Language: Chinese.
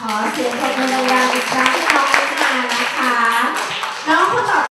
好，谢谢สียงป